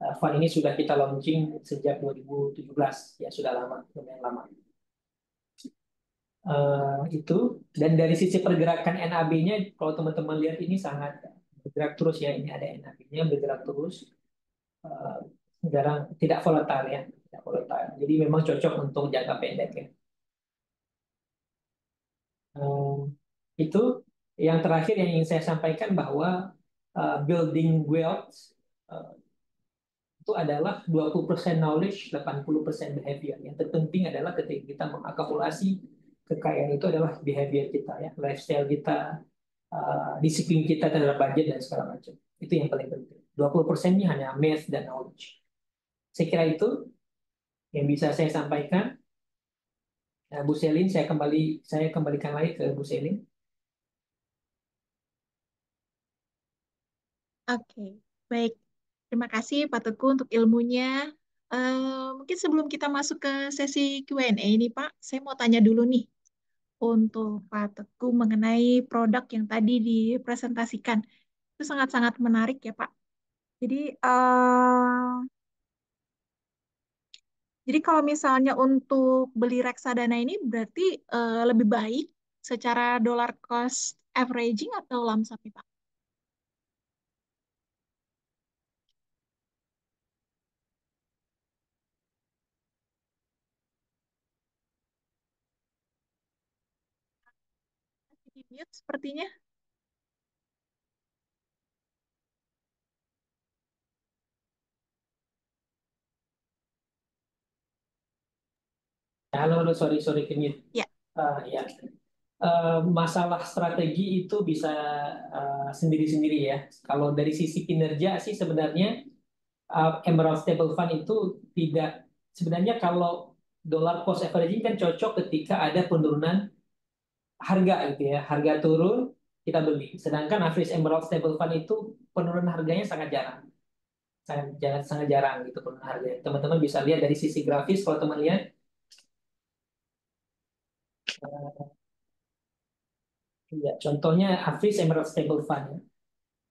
Uh, fund ini sudah kita launching sejak 2017 ya sudah lama, lumayan lama. Uh, itu dan dari sisi pergerakan NAB-nya kalau teman-teman lihat ini sangat bergerak terus ya ini ada NAB-nya bergerak terus uh, jarang tidak volatile ya tidak volatile jadi memang cocok untuk jangka pendek ya itu yang terakhir yang ingin saya sampaikan bahwa uh, building wealth uh, itu adalah 20% knowledge, 80% behavior. Yang terpenting adalah ketika kita mengakumulasi kekayaan itu adalah behavior kita ya, lifestyle kita, uh, disiplin kita terhadap budget dan segala macam. Itu yang paling penting. 20% ini hanya math dan knowledge. Saya kira itu yang bisa saya sampaikan. Nah, Bu Selin, saya kembali saya kembalikan lagi ke Bu Selin. Oke, baik. Terima kasih Pak Teguh untuk ilmunya. Uh, mungkin sebelum kita masuk ke sesi Q&A ini Pak, saya mau tanya dulu nih untuk Pak Teguh mengenai produk yang tadi dipresentasikan. Itu sangat-sangat menarik ya Pak. Jadi uh, jadi kalau misalnya untuk beli reksadana ini berarti uh, lebih baik secara dollar cost averaging atau lump sum, Pak? Sepertinya. Halo, halo, sorry, sorry, kemit. Ya. Uh, ya. Uh, masalah strategi itu bisa uh, sendiri-sendiri uh, ya. Kalau dari sisi kinerja sih sebenarnya uh, Emerald Stable Fund itu tidak sebenarnya kalau dollar cost averaging kan cocok ketika ada penurunan harga gitu ya. Harga turun kita beli. Sedangkan average Emerald Stable Fund itu penurunan harganya sangat jarang. Sangat jarang, sangat jarang gitu penurunan harga. Teman-teman bisa lihat dari sisi grafis kalau teman lihat Ya, contohnya Hafiz Emerald Stable Fund.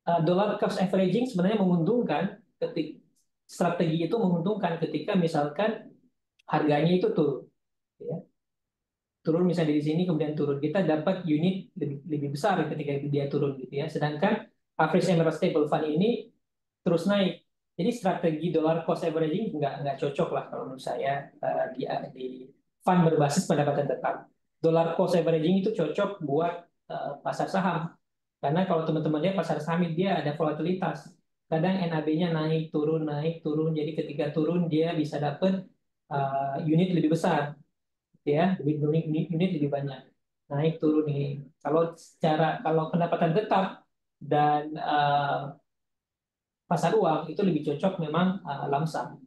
Uh, dollar cost averaging sebenarnya menguntungkan ketika strategi itu menguntungkan ketika misalkan harganya itu turun. Ya. Turun misalnya di sini kemudian turun. Kita dapat unit lebih, lebih besar ketika dia turun gitu ya. Sedangkan average Emerald Stable Fund ini terus naik. Jadi strategi dollar cost averaging nggak nggak cocok lah kalau menurut saya uh, di, di fund berbasis pendapatan tetap dollar cost averaging itu cocok buat uh, pasar saham. Karena kalau teman-teman lihat pasar saham dia ada volatilitas. Kadang NAB-nya naik, turun, naik, turun. Jadi ketika turun dia bisa dapat uh, unit lebih besar. Ya, lebih unit, unit lebih banyak. Naik, turun ini. Kalau secara kalau pendapatan tetap dan uh, pasar uang itu lebih cocok memang uh, lamsam.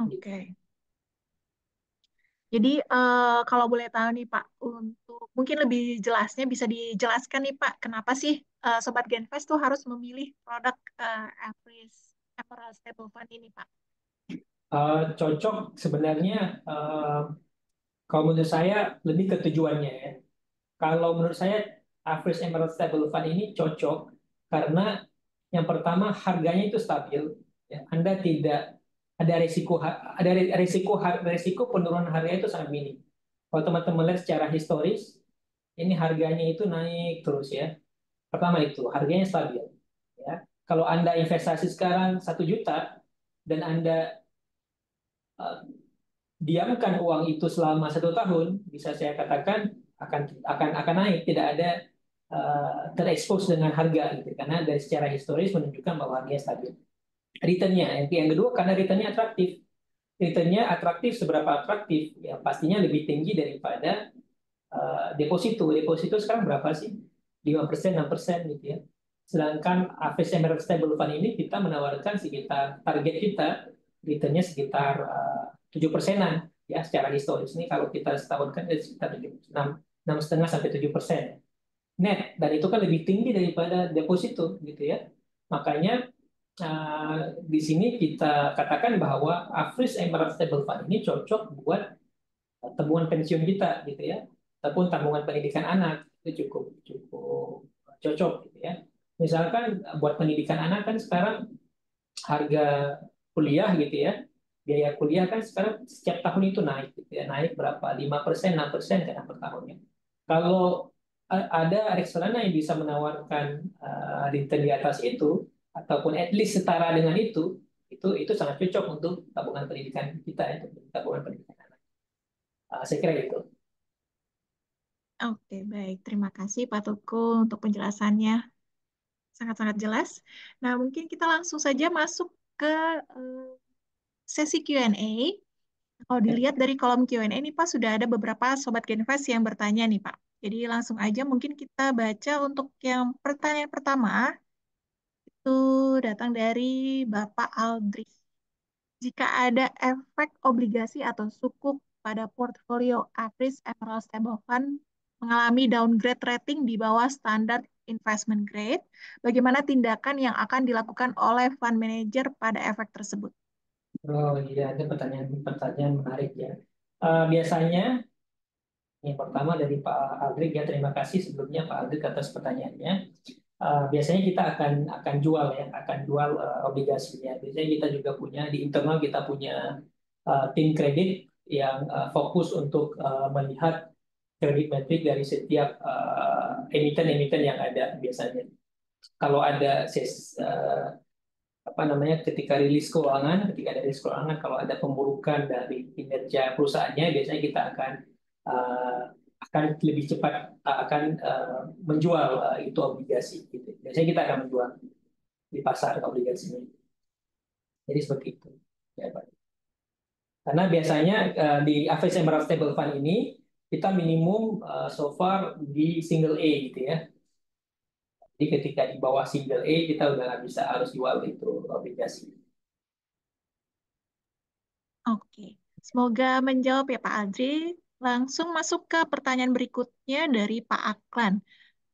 Oke. Okay. Jadi uh, kalau boleh tahu nih Pak, untuk mungkin lebih jelasnya bisa dijelaskan nih Pak, kenapa sih uh, Sobat Genvest tuh harus memilih produk uh, Everest Emerald Stable Fund ini, Pak? Uh, cocok sebenarnya uh, kalau menurut saya lebih ke tujuannya ya. Kalau menurut saya Average Emerald Stable Fund ini cocok karena yang pertama harganya itu stabil. Ya. Anda tidak ada risiko ada risiko risiko penurunan harga itu sangat minim. Kalau teman-teman lihat secara historis, ini harganya itu naik terus ya. Pertama itu harganya stabil. Ya. Kalau Anda investasi sekarang satu juta dan Anda uh, diamkan uang itu selama satu tahun, bisa saya katakan akan akan akan naik, tidak ada uh, terekspos dengan harga gitu, karena dari secara historis menunjukkan bahwa harganya stabil. Returnnya, yang kedua karena returnnya atraktif. Returnnya atraktif seberapa atraktif? Ya pastinya lebih tinggi daripada uh, deposito. Deposito sekarang berapa sih? 5 persen, 6 persen gitu ya. Sedangkan average emerald stable fund ini kita menawarkan sekitar target kita returnnya sekitar eh, tujuh persenan ya secara historis ini kalau kita setahun kan sekitar enam enam setengah sampai tujuh persen net dan itu kan lebih tinggi daripada deposito gitu ya makanya uh, di sini kita katakan bahwa average emerald stable fund ini cocok buat tabungan pensiun kita gitu ya. Ataupun tabungan pendidikan anak itu cukup cukup cocok gitu ya. Misalkan buat pendidikan anak kan sekarang harga kuliah gitu ya biaya kuliah kan sekarang setiap tahun itu naik gitu ya. Naik berapa? lima persen enam persen karena per tahunnya. Kalau ada reksadana yang bisa menawarkan uh, di atas itu ataupun at least setara dengan itu itu itu sangat cocok untuk tabungan pendidikan kita ya tabungan pendidikan anak uh, saya kira itu Oke, baik. Terima kasih Pak Tuku untuk penjelasannya. Sangat-sangat jelas. Nah, mungkin kita langsung saja masuk ke uh, sesi Q&A. Kalau dilihat dari kolom Q&A ini Pak sudah ada beberapa sobat Genvest yang bertanya nih Pak. Jadi langsung aja mungkin kita baca untuk yang pertanyaan pertama itu datang dari Bapak Aldri. Jika ada efek obligasi atau sukuk pada portfolio Apris Emerald Stable Fund mengalami downgrade rating di bawah standar investment grade, bagaimana tindakan yang akan dilakukan oleh fund manager pada efek tersebut? Oh iya, ada pertanyaan-pertanyaan menarik ya. Uh, biasanya yang pertama dari Pak Aldrik ya terima kasih sebelumnya Pak Aldrik atas pertanyaannya. Uh, biasanya kita akan akan jual ya, akan jual uh, obligasinya. Biasanya kita juga punya di internal kita punya uh, tim kredit yang uh, fokus untuk uh, melihat kredit metrik dari setiap uh, emiten-emiten yang ada biasanya. Kalau ada ses, uh, apa namanya ketika rilis keuangan, ketika ada rilis keuangan, kalau ada pemburukan dari kinerja perusahaannya, biasanya kita akan akan lebih cepat uh, akan uh, menjual uh, itu obligasi. Gitu. Biasanya kita akan menjual di pasar obligasinya. Jadi seperti itu. Ya, Pak. Karena biasanya di average emerald stable fund ini kita minimum so far di single A gitu ya. Jadi ketika di bawah single A kita udah nggak bisa harus jual itu obligasi. Oke, semoga menjawab ya Pak Adri. Langsung masuk ke pertanyaan berikutnya dari Pak Aklan.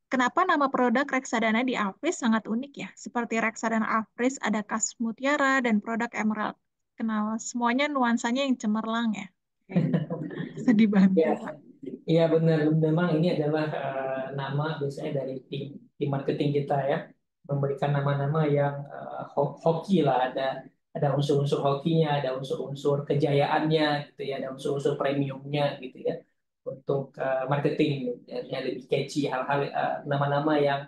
Kenapa nama produk reksadana di Afris sangat unik ya? Seperti reksadana Afris ada Kas Mutiara dan produk Emerald. Kenal semuanya nuansanya yang cemerlang ya. Bisa dibantu, ya. Pak. Iya benar, memang ini adalah uh, nama biasanya dari tim tim marketing kita ya, memberikan nama-nama yang uh, hoki lah, ada ada unsur-unsur hokinya, ada unsur-unsur kejayaannya gitu ya, ada unsur-unsur premiumnya gitu ya untuk uh, marketing. Yang lebih catchy hal-hal uh, nama-nama yang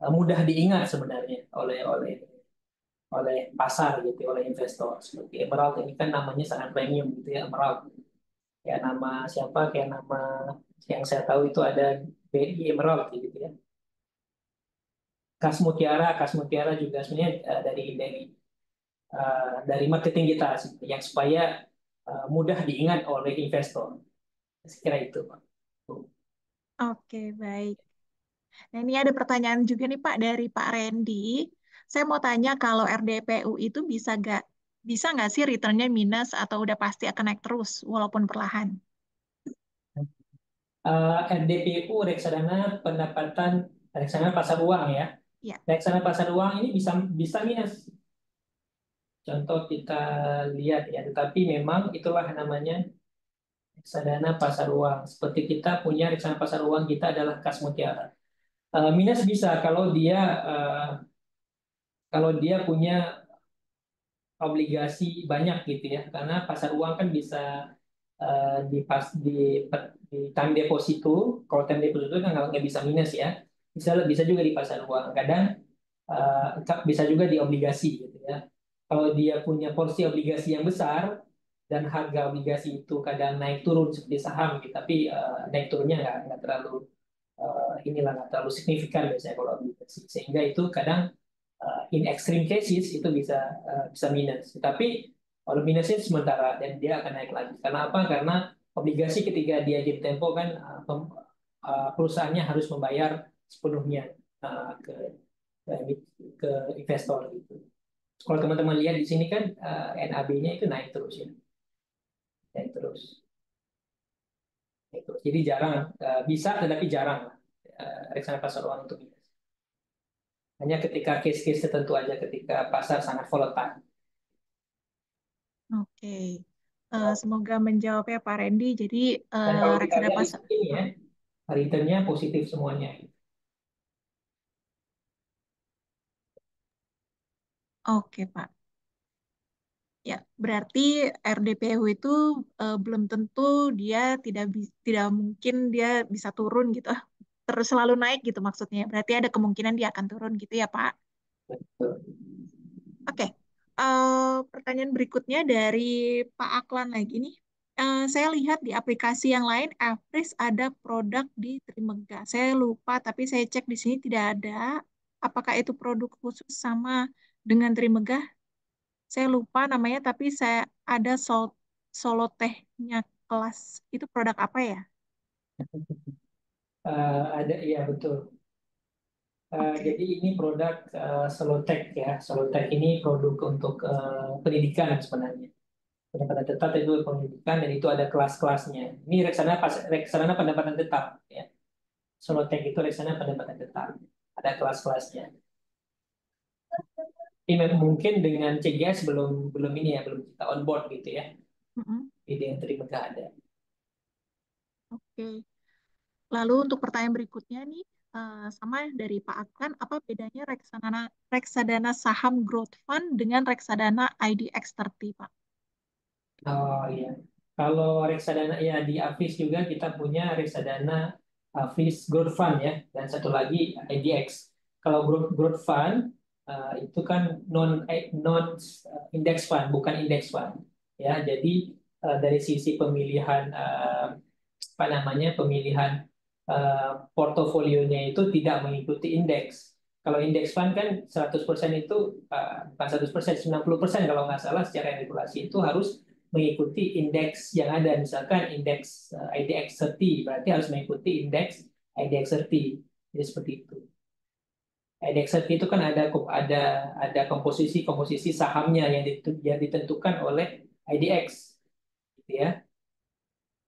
uh, mudah diingat sebenarnya oleh oleh oleh pasar gitu oleh investor. Seperti Emerald ini kan namanya sangat premium gitu ya Emerald. Kayak nama siapa kayak nama yang saya tahu itu ada BI Emerald gitu ya. Kas Mutiara Kas Mutiara juga sebenarnya uh, dari dari uh, dari marketing kita yang supaya uh, mudah diingat oleh investor sekira itu Pak Oke baik Nah ini ada pertanyaan juga nih Pak dari Pak Randy saya mau tanya kalau RDPU itu bisa gak bisa nggak sih returnnya minus atau udah pasti akan naik terus walaupun perlahan? Uh, eh, RDPU reksadana pendapatan reksadana pasar uang ya. ya. Reksadana pasar uang ini bisa bisa minus. Contoh kita lihat ya. Tetapi memang itulah namanya reksadana pasar uang. Seperti kita punya reksadana pasar uang kita adalah kas mutiara. Uh, minus bisa kalau dia uh, kalau dia punya obligasi banyak gitu ya, karena pasar uang kan bisa uh, di pas di, di time deposito, kalau time deposito kan nggak bisa minus ya, bisa bisa juga di pasar uang. Kadang bisa juga di obligasi gitu. Kalau dia punya porsi obligasi yang besar dan harga obligasi itu kadang naik turun seperti saham, gitu, tapi uh, naik turunnya nggak terlalu uh, inilah nggak terlalu signifikan biasanya kalau obligasi, sehingga itu kadang uh, in extreme cases itu bisa uh, bisa minus. Tapi kalau minusnya sementara dan dia akan naik lagi. Karena apa? Karena obligasi ketika dia jadi tempo kan uh, perusahaannya harus membayar sepenuhnya uh, ke ke investor gitu. Kalau teman-teman lihat di sini kan uh, NAB-nya itu naik terus ya, naik terus. Naik terus. Jadi jarang uh, bisa tetapi jarang uh, reksadana pasar uang untuk minus. Hanya ketika case-case tertentu aja ketika pasar sangat volatile. Oke. Uh, semoga menjawab ya Pak Randy. Jadi uh, reksadana pasar ini ya, returnnya positif semuanya. Oke, Pak. Ya, berarti RDPU itu uh, belum tentu dia tidak tidak mungkin dia bisa turun gitu. Terus selalu naik gitu maksudnya. Berarti ada kemungkinan dia akan turun gitu ya, Pak. Oke. Uh, pertanyaan berikutnya dari Pak Aklan lagi nih. Uh, saya lihat di aplikasi yang lain, Everest ada produk di Trimega. Saya lupa, tapi saya cek di sini tidak ada. Apakah itu produk khusus sama dengan Trimegah. Saya lupa namanya, tapi saya ada sol solo tehnya kelas. Itu produk apa ya? Uh, ada, iya betul. Uh, okay. Jadi ini produk uh, Solotech ya. Solotech ini produk untuk uh, pendidikan sebenarnya. Pendapatan tetap itu pendidikan dan itu ada kelas-kelasnya. Ini reksadana reksadana pendapatan tetap ya. Solotech itu reksadana pendapatan tetap. Ada kelas-kelasnya ini mungkin dengan CGS belum belum ini ya belum kita on board gitu ya. Mm-hmm. ide yang terima ada. Oke. Okay. lalu untuk pertanyaan berikutnya nih uh, sama dari Pak Aklan apa bedanya reksadana reksadana saham growth fund dengan reksadana IDX30 Pak? Oh iya. Kalau reksadana ya di Avis juga kita punya reksadana Avis growth fund ya dan satu lagi IDX kalau growth growth fund uh, itu kan non eh, non eh, index fund bukan index fund. Ya jadi uh, dari sisi pemilihan uh, apa namanya pemilihan uh, portofolionya itu tidak mengikuti indeks kalau indeks fund kan 100% itu uh, bukan 100% 90% kalau nggak salah secara regulasi itu harus mengikuti indeks yang ada. Misalkan indeks uh, IDX 30 berarti harus mengikuti indeks IDX 30 jadi seperti itu IDX itu kan ada ada ada komposisi komposisi sahamnya yang ditentukan oleh IDX, gitu ya.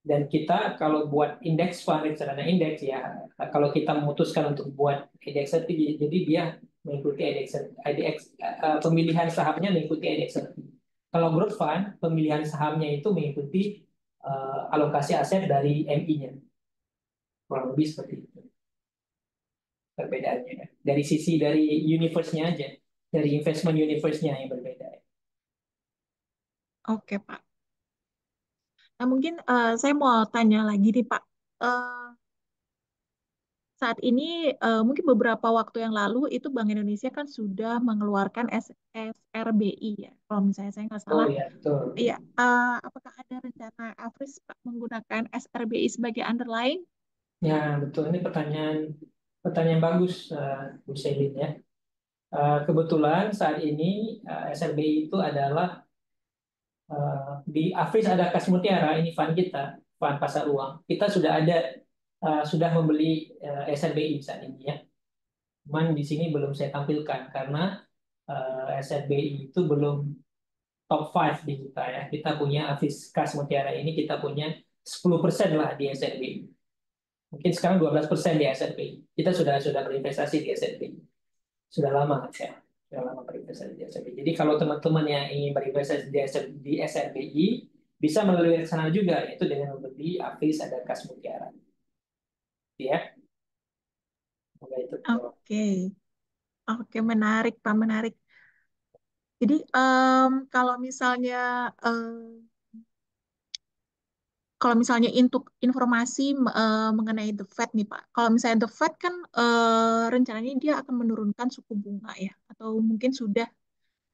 Dan kita kalau buat indeks fund reksadana indeks ya, kalau kita memutuskan untuk buat IDX jadi dia mengikuti IDX, IDX uh, pemilihan sahamnya mengikuti IDX. Kalau growth fund pemilihan sahamnya itu mengikuti uh, alokasi aset dari MI-nya. Kurang lebih seperti itu perbedaannya dari sisi dari universe-nya aja dari investment universe-nya yang berbeda oke pak nah mungkin uh, saya mau tanya lagi nih pak uh, saat ini uh, mungkin beberapa waktu yang lalu itu Bank Indonesia kan sudah mengeluarkan SRBI ya kalau misalnya saya nggak salah. Oh iya betul. Iya. Uh, apakah ada rencana Afris menggunakan SRBI sebagai underlying? Ya betul ini pertanyaan Pertanyaan bagus, uh, Bu Selin ya. Uh, kebetulan saat ini uh, eh, SRBI itu adalah di Afris ada Kas Mutiara, ini fund kita, fund pasar uang. Kita sudah ada sudah membeli uh, SRBI saat ini ya. Cuman di sini belum saya tampilkan karena uh, SRBI itu belum top 5 di kita ya. Kita punya Afris Kas Mutiara ini kita punya 10% lah di SRBI. Mungkin sekarang 12 persen di S&P. Kita sudah sudah berinvestasi di S&P. Sudah lama ya. dalam berinvestasi di SRBI. Jadi kalau teman-teman yang ingin berinvestasi di SRBI bisa melalui sana juga yaitu dengan membeli Avis ada kas mutiara. Ya. Oke. Okay. Oke, okay, menarik Pak, menarik. Jadi um, kalau misalnya um, kalau misalnya untuk informasi uh, mengenai The Fed nih Pak, kalau misalnya The Fed kan uh, rencananya dia akan menurunkan suku bunga ya, atau mungkin sudah.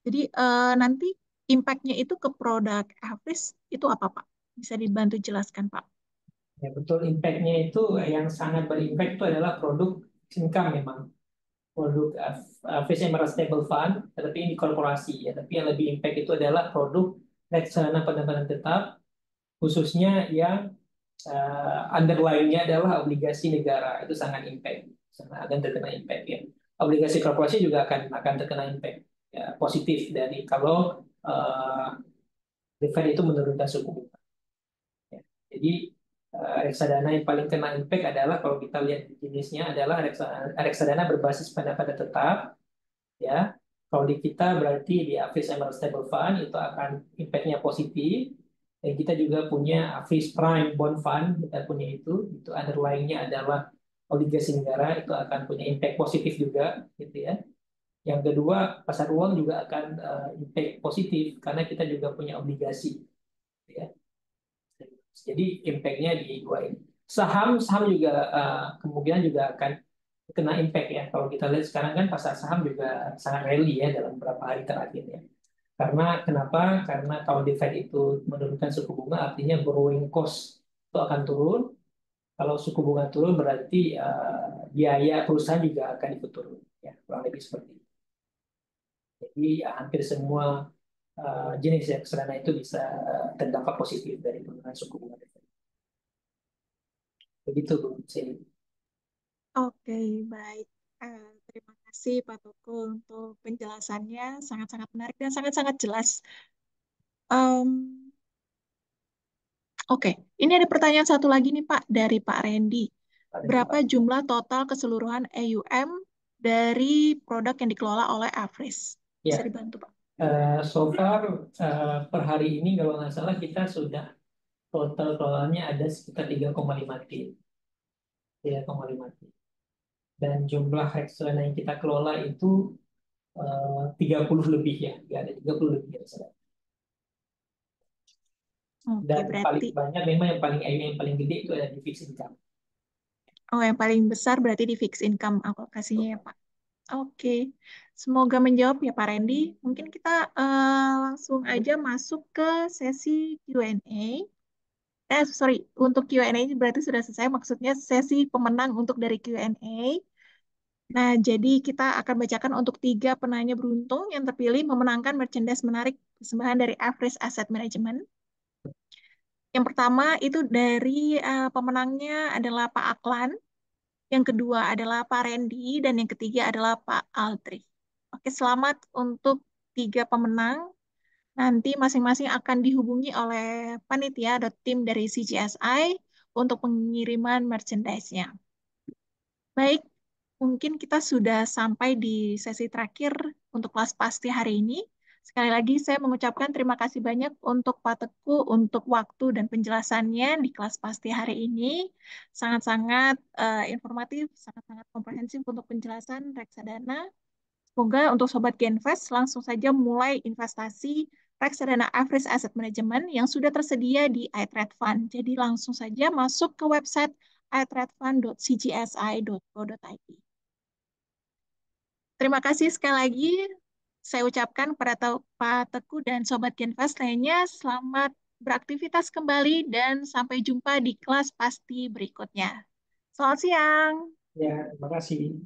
Jadi uh, nanti impact-nya itu ke produk Avis itu apa Pak? Bisa dibantu jelaskan Pak? Ya betul, impact-nya itu yang sangat berimpact itu adalah produk income memang. Produk Avis Emerald Stable Fund, tetapi ini korporasi ya. Tapi yang lebih impact itu adalah produk reksadana pendampingan tetap khususnya yang uh, underlying-nya adalah obligasi negara. Itu sangat impact sangat akan terkena impact ya. Obligasi korporasi juga akan akan terkena impact ya, positif dari kalau uh, the Fed itu menurunkan suku bunga. Ya. jadi uh, reksadana yang paling kena impact adalah kalau kita lihat jenisnya adalah reksadana, reksadana berbasis pada tetap ya. Kalau di kita berarti di Avis Emerald Stable Fund itu akan impact-nya positif dan kita juga punya Avis Prime Bond Fund, kita punya itu, itu underlying-nya adalah obligasi negara, itu akan punya impact positif juga, gitu ya. Yang kedua, pasar uang juga akan uh, impact positif karena kita juga punya obligasi, gitu ya. Jadi impact-nya di dua ini. Saham, saham juga uh, kemungkinan juga akan kena impact ya. Kalau kita lihat sekarang kan pasar saham juga sangat rally ya dalam beberapa hari terakhir ya. Karena kenapa? Karena kalau di Fed itu menurunkan suku bunga, artinya borrowing cost itu akan turun. Kalau suku bunga turun berarti uh, biaya perusahaan juga akan ikut turun. Ya, kurang lebih seperti itu. Jadi ya, hampir semua uh, jenis reksadana itu bisa terdampak positif dari penurunan suku bunga. Begitu, Bu. Oke, baik. Uh, kasih Pak Toko untuk penjelasannya sangat-sangat menarik dan sangat-sangat jelas. Um, Oke, okay. ini ada pertanyaan satu lagi nih Pak dari Pak Randy. Berapa jumlah total keseluruhan AUM dari produk yang dikelola oleh Afris? Bisa ya. dibantu Pak? Uh, so far uh, per hari ini kalau nggak salah kita sudah total kelolanya ada sekitar 3,5 T. 3,5 T dan jumlah reksadana yang kita kelola itu eh, uh, 30 lebih ya, ya ada 30 lebih reksadana. Oke, dan berarti... paling banyak memang yang paling yang paling gede itu ada di fixed income. Oh, yang paling besar berarti di fixed income alokasinya ya, Pak. Oke, semoga menjawab ya Pak Randy. Mungkin kita uh, langsung aja masuk ke sesi Q&A. Eh, sorry, untuk Q&A ini berarti sudah selesai. Maksudnya sesi pemenang untuk dari Q&A. Nah, jadi kita akan bacakan untuk tiga penanya beruntung yang terpilih memenangkan merchandise menarik persembahan dari Average Asset Management. Yang pertama itu dari uh, pemenangnya adalah Pak Aklan, yang kedua adalah Pak Randy, dan yang ketiga adalah Pak Aldri. Oke, selamat untuk tiga pemenang. Nanti masing-masing akan dihubungi oleh panitia atau tim dari CGSI untuk pengiriman merchandise-nya. Baik, mungkin kita sudah sampai di sesi terakhir untuk kelas pasti hari ini. Sekali lagi saya mengucapkan terima kasih banyak untuk Pak Teku untuk waktu dan penjelasannya di kelas pasti hari ini. Sangat-sangat uh, informatif, sangat-sangat komprehensif untuk penjelasan reksadana. Semoga untuk Sobat Genvest langsung saja mulai investasi reksadana Average Asset Management yang sudah tersedia di iTrade Fund. Jadi langsung saja masuk ke website itradefund.cgsi.co.id. Terima kasih sekali lagi saya ucapkan kepada Pak Teku dan Sobat Genvest lainnya selamat beraktivitas kembali dan sampai jumpa di kelas pasti berikutnya. Selamat siang. Ya, terima kasih.